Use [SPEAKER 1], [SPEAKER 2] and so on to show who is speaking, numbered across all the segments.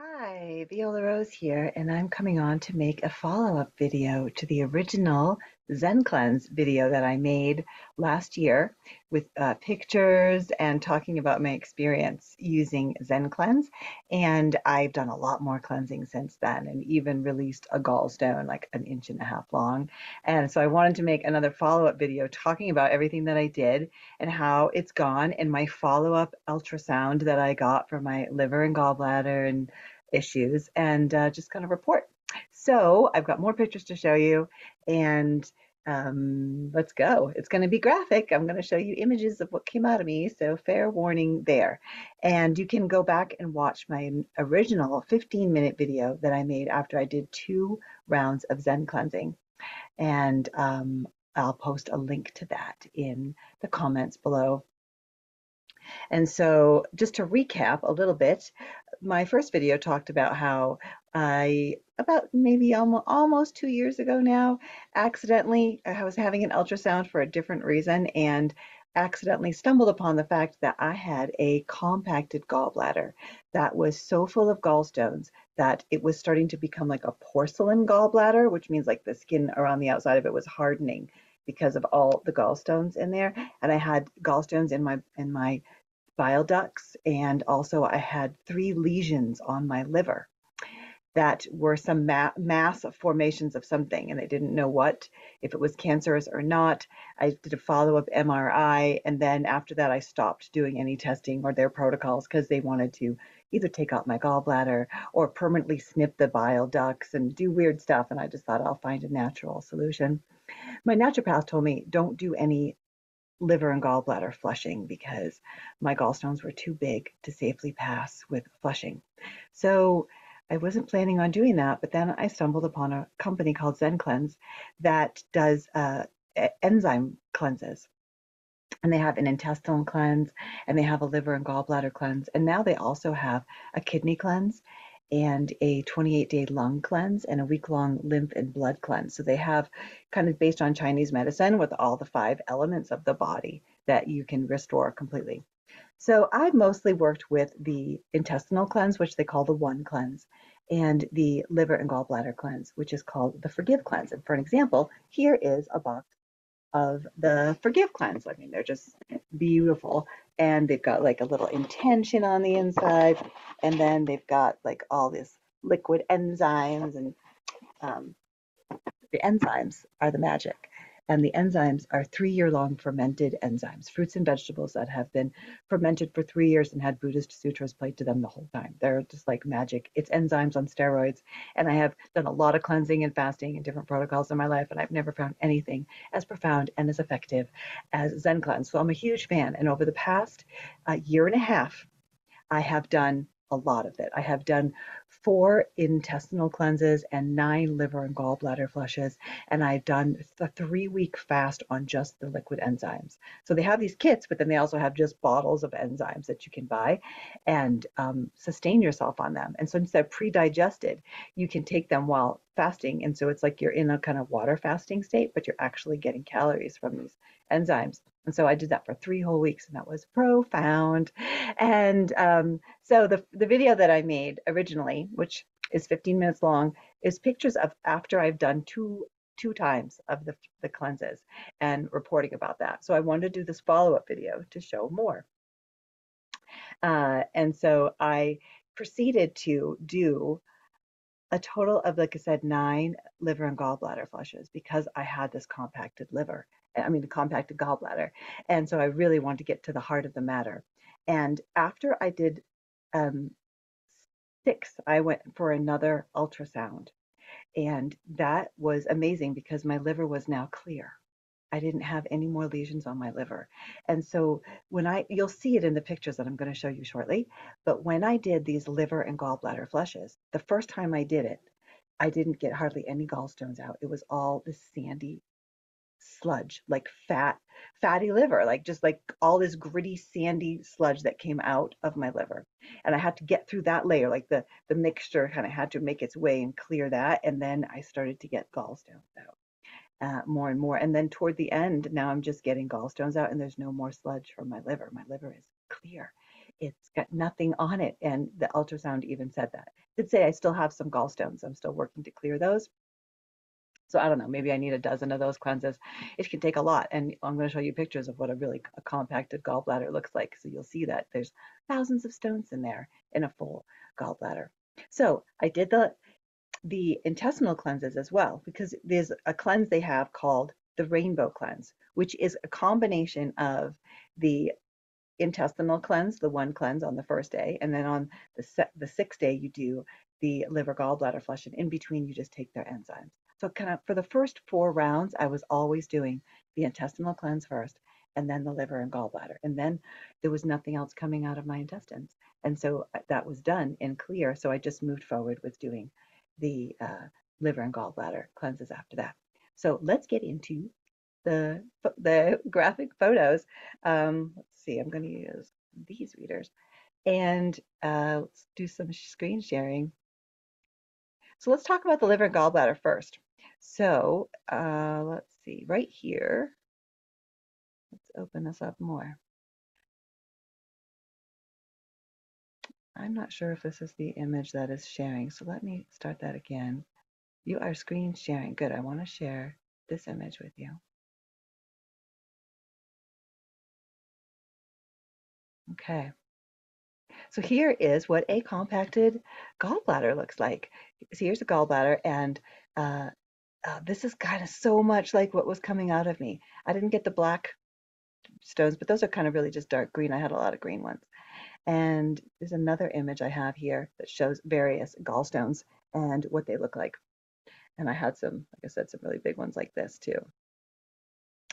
[SPEAKER 1] Hi, Viola Rose here, and I'm coming on to make a follow-up video to the original ZenCleanz video that I made last year with uh, pictures and talking about my experience using ZenCleanz. And I've done a lot more cleansing since then and even released a gallstone like an inch and a half long. And so I wanted to make another follow-up video talking about everything that I did and how it's gone and my follow-up ultrasound that I got for my liver and gallbladder and issues and uh, just kind of report. So I've got more pictures to show you and um, let's go. It's going to be graphic. I'm going to show you images of what came out of me. So fair warning there. And you can go back and watch my original 15 minute video that I made after I did two rounds of Zen cleansing. And um, I'll post a link to that in the comments below. And so just to recap a little bit, my first video talked about how I, about maybe almost, two years ago now, accidentally, I was having an ultrasound for a different reason and accidentally stumbled upon the fact that I had a compacted gallbladder that was so full of gallstones that it was starting to become like a porcelain gallbladder, which means like the skin around the outside of it was hardening because of all the gallstones in there. And I had gallstones in my in my bile ducts, and also I had three lesions on my liver that were some ma mass formations of something, and they didn't know what, if it was cancerous or not. I did a follow-up MRI, and then after that, I stopped doing any testing or their protocols because they wanted to either take out my gallbladder or permanently snip the bile ducts and do weird stuff. And I just thought I'll find a natural solution. My naturopath told me don't do any liver and gallbladder flushing because my gallstones were too big to safely pass with flushing. So I wasn't planning on doing that, but then I stumbled upon a company called ZenCleanz that does uh, enzyme cleanses. And they have an intestinal cleanse and they have a liver and gallbladder cleanse. And now they also have a kidney cleanse and a 28 day lung cleanse and a week long lymph and blood cleanse. So they have kind of based on Chinese medicine with all the five elements of the body that you can restore completely. So I've mostly worked with the intestinal cleanse, which they call the one cleanse, and the liver and gallbladder cleanse, which is called the forgive cleanse. And for an example, here is a box of the forgive cleanse. I mean, they're just beautiful. And they've got like a little intention on the inside. And then they've got like all this liquid enzymes and um, the enzymes are the magic and the enzymes are three-year-long fermented enzymes, fruits and vegetables that have been fermented for three years and had Buddhist sutras played to them the whole time. They're just like magic. It's enzymes on steroids. And I have done a lot of cleansing and fasting and different protocols in my life, and I've never found anything as profound and as effective as ZenCleanz. So I'm a huge fan. And over the past uh, year and a half, I have done a lot of it. I have done four intestinal cleanses and nine liver and gallbladder flushes, and I've done a three week fast on just the liquid enzymes. So they have these kits, but then they also have just bottles of enzymes that you can buy and um, sustain yourself on them. And since they're pre digested, you can take them while fasting. And so it's like you're in a kind of water fasting state, but you're actually getting calories from these enzymes. And so I did that for three whole weeks, and that was profound. And um, so the the video that I made originally, which is 15 minutes long, is pictures of after I've done two two times of the the cleanses and reporting about that. So I wanted to do this follow up video to show more. Uh, and so I proceeded to do a total of, like I said, nine liver and gallbladder flushes because I had this compacted liver. I mean, the compacted gallbladder. And so I really wanted to get to the heart of the matter. And after I did um, six, I went for another ultrasound. And that was amazing because my liver was now clear. I didn't have any more lesions on my liver. And so when I, you'll see it in the pictures that I'm going to show you shortly, but when I did these liver and gallbladder flushes, the first time I did it, I didn't get hardly any gallstones out. It was all this sandy sludge, like fat, fatty liver, like just like all this gritty, sandy sludge that came out of my liver. And I had to get through that layer, like the, the mixture kind of had to make its way and clear that. And then I started to get gallstones out. Uh, more and more. And then toward the end, now I'm just getting gallstones out and there's no more sludge from my liver. My liver is clear. it's got nothing on it. And the ultrasound even said that. It did say I still have some gallstones. I'm still working to clear those. So I don't know, maybe I need a dozen of those cleanses. It can take a lot. And I'm going to show you pictures of what a really a compacted gallbladder looks like. So you'll see that there's thousands of stones in there in a full gallbladder. So I did the the intestinal cleanses as well because there's a cleanse they have called the rainbow cleanse, which is a combination of the intestinal cleanse, the one cleanse on the first day, and then on the the sixth day you do the liver gallbladder flush, and in between you just take their enzymes. So kind of for the first four rounds, I was always doing the intestinal cleanse first, and then the liver and gallbladder, and then there was nothing else coming out of my intestines, and so uh, that was done and clear. So I just moved forward with doing the uh, liver and gallbladder cleanses after that. So let's get into the the graphic photos. Um, let's see, I'm going to use these readers, and uh, let's do some screen sharing. So let's talk about the liver and gallbladder first. So uh, let's see, right here. Let's open this up more. I'm not sure if this is the image that is sharing, so let me start that again. You are screen sharing. Good, I want to share this image with you. Okay. So here is what a compacted gallbladder looks like. So here's a gallbladder, and uh, uh, this is kind of so much like what was coming out of me. I didn't get the black stones, but those are kind of really just dark green. I had a lot of green ones. And there's another image I have here that shows various gallstones and what they look like. And I had some, like I said, some really big ones like this too.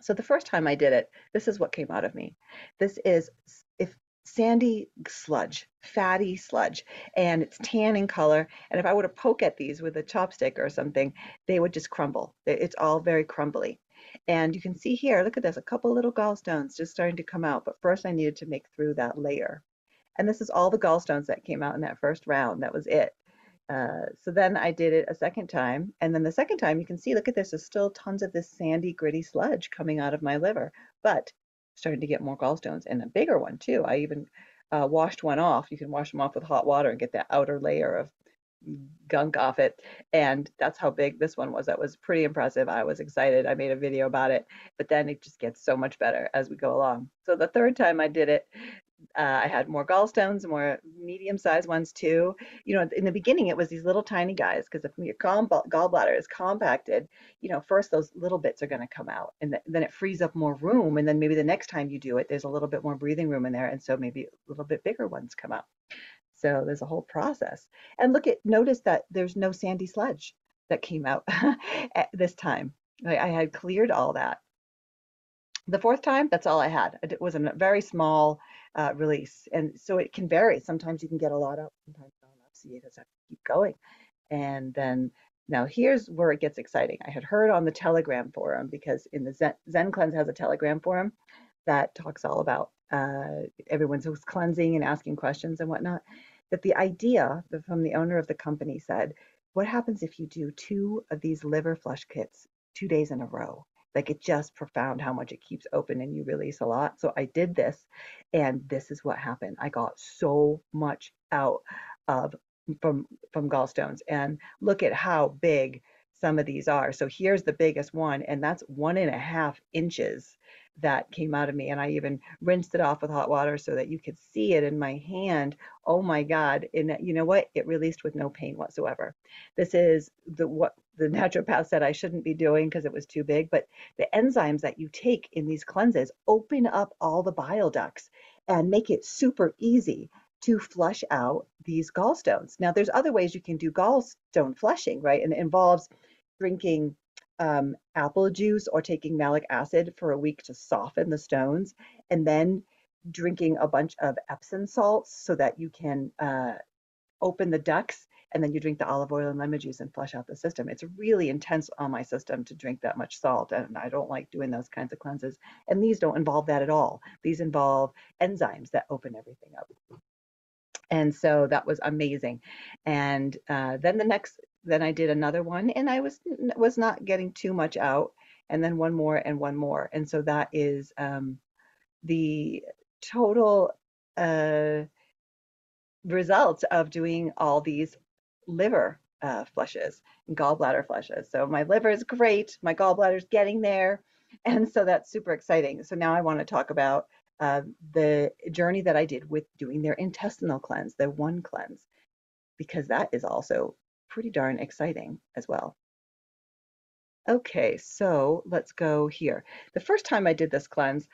[SPEAKER 1] So the first time I did it, this is what came out of me. This is if sandy sludge, fatty sludge, and it's tan in color. And if I were to poke at these with a chopstick or something, they would just crumble. It's all very crumbly. And you can see here, look at this, a couple little gallstones just starting to come out. But first I needed to make through that layer. And this is all the gallstones that came out in that first round. That was it. Uh, so then I did it a second time. And then the second time, you can see, look at this, there's still tons of this sandy, gritty sludge coming out of my liver, but starting to get more gallstones and a bigger one too. I even uh, washed one off. You can wash them off with hot water and get that outer layer of gunk off it. And that's how big this one was. That was pretty impressive. I was excited. I made a video about it, but then it just gets so much better as we go along. So the third time I did it, uh, I had more gallstones, more medium-sized ones too. You know, in the beginning, it was these little tiny guys because if your gallbladder is compacted, you know, first those little bits are going to come out, and th then it frees up more room, and then maybe the next time you do it, there's a little bit more breathing room in there, and so maybe a little bit bigger ones come out. So there's a whole process. And look at, notice that there's no sandy sludge that came out at this time. I, I had cleared all that. The fourth time, that's all I had. It was a very small uh, release. And so it can vary. Sometimes you can get a lot up, sometimes not enough. So you just have to keep going. And then now here's where it gets exciting. I had heard on the Telegram forum because in the Zen, ZenCleanz has a Telegram forum that talks all about uh, everyone's cleansing and asking questions and whatnot. That the idea from the owner of the company said, what happens if you do two of these liver flush kits two days in a row? Like it just profound how much it keeps open and you release a lot. So i did this and this is what happened. I got so much out of from from gallstones. And look at how big some of these are so here's the biggest one and that's one and a half inches that came out of me and I even rinsed it off with hot water so that you could see it in my hand. Oh my God. And you know what? It released with no pain whatsoever. This is the what the naturopath said I shouldn't be doing because it was too big, but the enzymes that you take in these cleanses open up all the bile ducts and make it super easy to flush out these gallstones. Now, there's other ways you can do gallstone flushing, right? And it involves drinking um, apple juice or taking malic acid for a week to soften the stones, and then drinking a bunch of Epsom salts so that you can uh, open the ducts and then you drink the olive oil and lemon juice and flush out the system. It's really intense on my system to drink that much salt, and I don't like doing those kinds of cleanses. And these don't involve that at all. These involve enzymes that open everything up. And so that was amazing. And uh, then the next, then I did another one, and I was was not getting too much out. And then one more and one more, and so that is um, the total uh, results of doing all these liver uh, flushes and gallbladder flushes. So my liver is great, my gallbladder's getting there, and so that's super exciting. So now I want to talk about uh, the journey that I did with doing their intestinal cleanse, their one cleanse, because that is also pretty darn exciting as well. Okay, so let's go here. The first time I did this cleanse,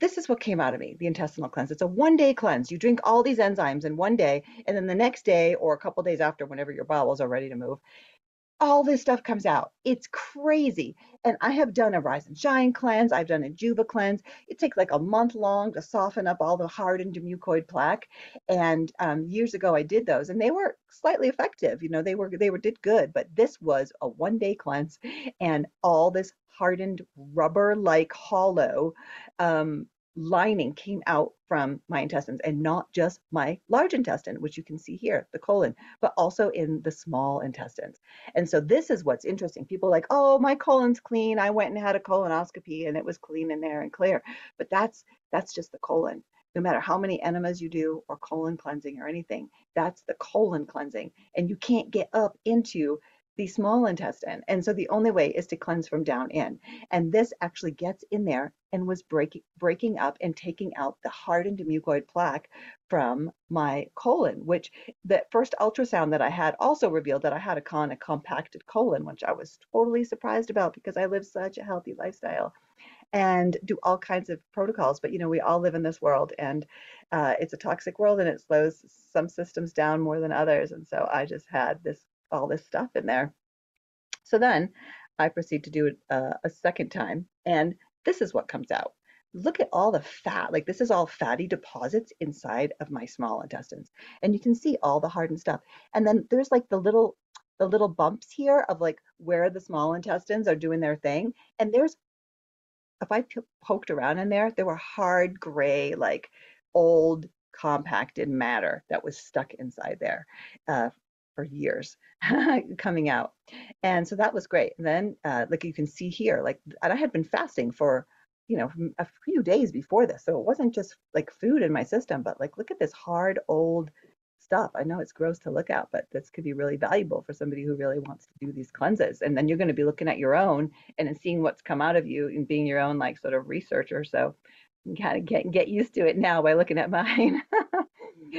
[SPEAKER 1] this is what came out of me, the intestinal cleanse. It's a one day cleanse. You drink all these enzymes in one day, and then the next day or a couple days after, whenever your bowels are ready to move, all this stuff comes out. It's crazy. And I have done a Rise and Shine cleanse. I've done a Juva cleanse. It takes like a month long to soften up all the hardened mucoid plaque. And um, years ago, I did those, and they were slightly effective. You know, they were they were did good. But this was a one day cleanse, and all this hardened rubber like hollow um, lining came out from my intestines and not just my large intestine, which you can see here, the colon, but also in the small intestines. And so this is what's interesting. People like, oh, my colon's clean. I went and had a colonoscopy and it was clean in there and clear. But that's that's just the colon. No matter how many enemas you do or colon cleansing or anything, that's the colon cleansing. And you can't get up into the small intestine. And so the only way is to cleanse from down in. And this actually gets in there and was breaking breaking up and taking out the hardened mucoid plaque from my colon, which the first ultrasound that I had also revealed that I had a con a compacted colon, which I was totally surprised about because I live such a healthy lifestyle and do all kinds of protocols. But you know, we all live in this world and uh, it's a toxic world and it slows some systems down more than others. And so I just had this all this stuff in there. So then I proceed to do it uh, a second time, and this is what comes out. Look at all the fat, like this is all fatty deposits inside of my small intestines. And you can see all the hardened stuff. And then there's like the little the little bumps here of like where the small intestines are doing their thing. And there's, if I poked around in there, there were hard gray, like old compacted matter that was stuck inside there uh, for years coming out. And so that was great. And then, uh, like you can see here, like I had been fasting for, you know, a few days before this. So it wasn't just like food in my system, but like, look at this hard, old stuff. I know it's gross to look at, but this could be really valuable for somebody who really wants to do these cleanses. And then you're going to be looking at your own and seeing what's come out of you and being your own like sort of researcher. So you kind of get get used to it now by looking at mine.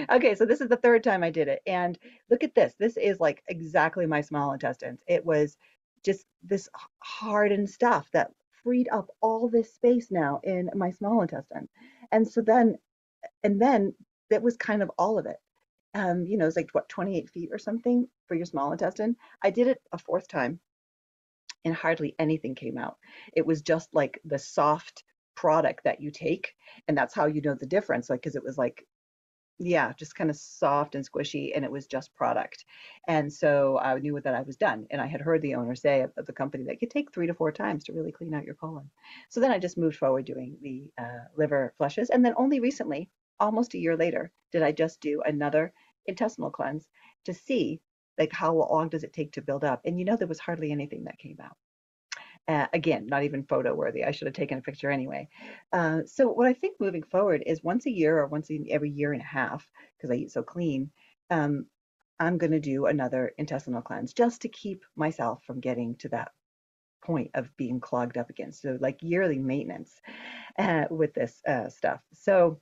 [SPEAKER 1] okay, so this is the third time I did it. And look at this. This is like exactly my small intestines. It was just this hardened stuff that freed up all this space now in my small intestine. And so then, and then that was kind of all of it. Um, you know, it's like what, 28 feet or something for your small intestine. I did it a fourth time and hardly anything came out. It was just like the soft product that you take. And that's how you know the difference. Like, cause it was like yeah, just kind of soft and squishy, and it was just product. And so I knew that I was done. And I had heard the owner say of, of the company that it could take three to four times to really clean out your colon. So then I just moved forward doing the uh, liver flushes. And then only recently, almost a year later, did I just do another intestinal cleanse to see like how long does it take to build up. And you know, there was hardly anything that came out. Uh, again, not even photo worthy. I should have taken a picture anyway. Uh, so what I think moving forward is once a year or once every year and a half, because I eat so clean, um, I'm going to do another intestinal cleanse just to keep myself from getting to that point of being clogged up again. So like yearly maintenance uh, with this uh, stuff. So,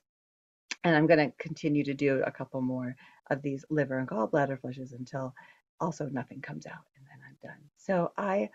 [SPEAKER 1] and I'm going to continue to do a couple more of these liver and gallbladder flushes until also nothing comes out and then I'm done. So I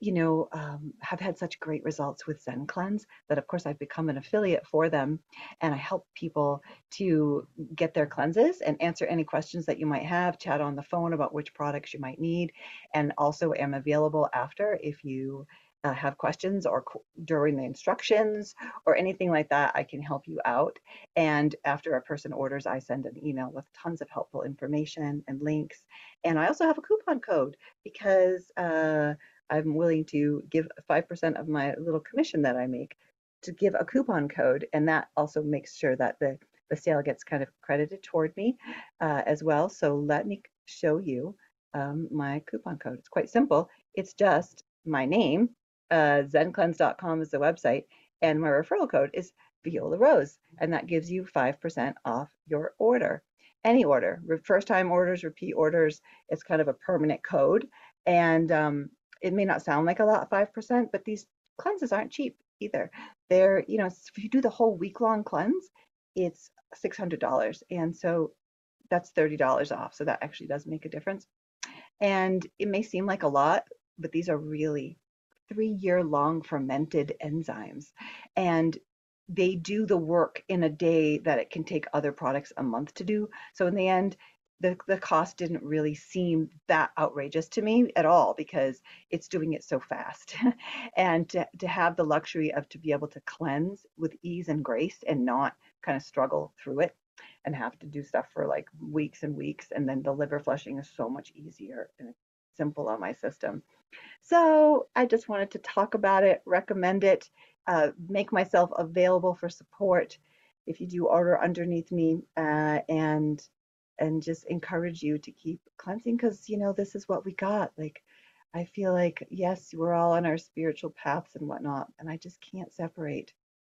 [SPEAKER 1] you know, um, have had such great results with ZenCleanz that, of course, I've become an affiliate for them and I help people to get their cleanses and answer any questions that you might have, chat on the phone about which products you might need, and also am available after if you uh, have questions or during the instructions or anything like that, I can help you out. And after a person orders, I send an email with tons of helpful information and links. And I also have a coupon code because uh, I'm willing to give 5% of my little commission that I make to give a coupon code. And that also makes sure that the, the sale gets kind of credited toward me uh, as well. So let me show you um, my coupon code. It's quite simple. It's just my name, uh, zencleanz.com is the website, and my referral code is Viola Rose, and that gives you 5% off your order. Any order, first time orders, repeat orders, it's kind of a permanent code. And um, it may not sound like a lot, 5%, but these cleanses aren't cheap either. They're, you know, if you do the whole week long cleanse, it's $600. And so that's $30 off. So that actually does make a difference. And it may seem like a lot, but these are really three year long fermented enzymes. And they do the work in a day that it can take other products a month to do. So in the end, the, the cost didn't really seem that outrageous to me at all because it's doing it so fast. and to, to have the luxury of to be able to cleanse with ease and grace and not kind of struggle through it and have to do stuff for like weeks and weeks. And then the liver flushing is so much easier and simple on my system. So I just wanted to talk about it, recommend it, uh, make myself available for support if you do order underneath me uh, and and just encourage you to keep cleansing because you know this is what we got. Like i feel like yes we're all on our spiritual paths and whatnot and i just can't separate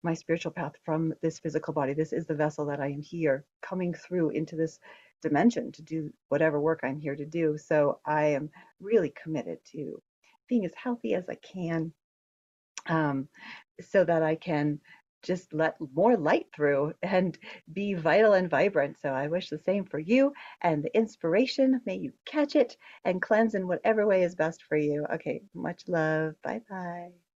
[SPEAKER 1] my spiritual path from this physical body. This is the vessel that i am here coming through into this dimension to do whatever work i'm here to do. So i am really committed to being as healthy as i can um, so that i can just let more light through and be vital and vibrant. So I wish the same for you and the inspiration. May you catch it and cleanse in whatever way is best for you. Okay, much love. Bye bye.